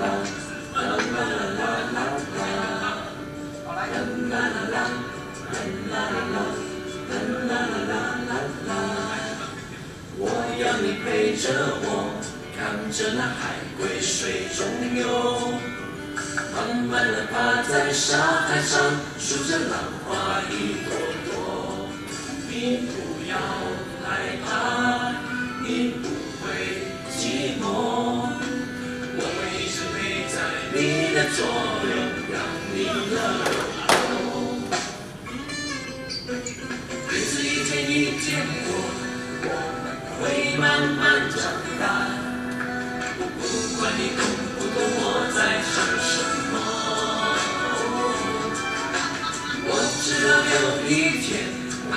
啦啦啦啦啦啦，啦啦啦啦啦啦啦啦啦啦啦。我要你陪着我，看着那海龟水中游，慢慢的趴在沙滩上数着浪花一朵朵。你不要害怕。所有让你乐悠悠日子一天一天过我们会慢慢长大不管你懂不懂我在唱什么我知道有一天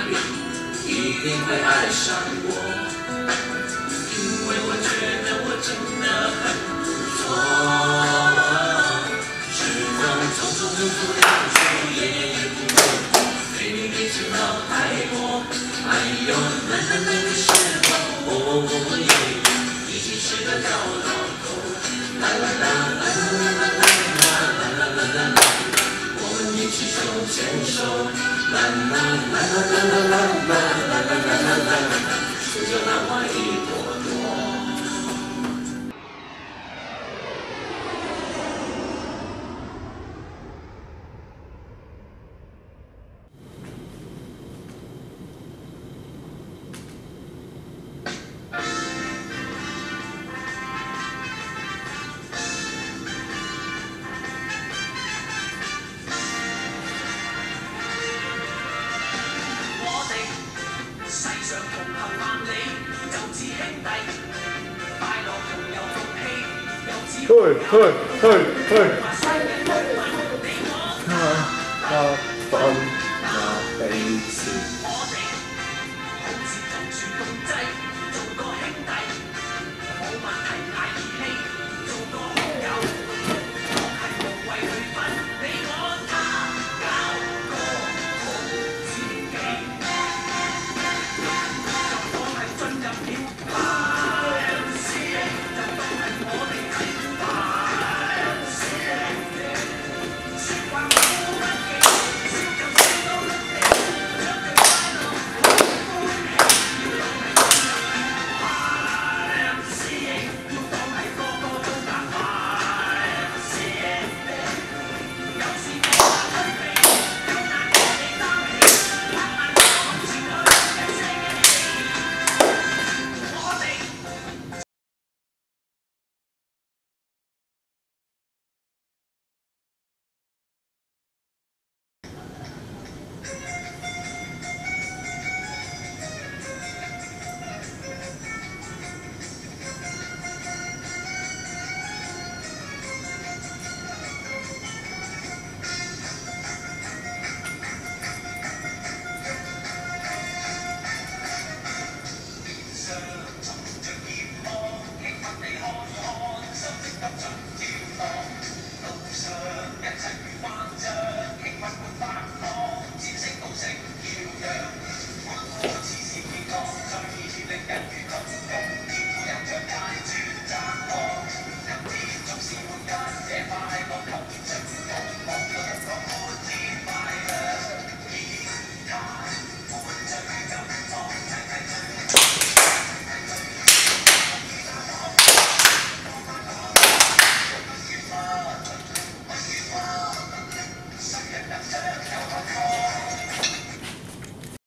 你一定会爱上我。la la la la la. Good, good, good, good. Uh, uh, um.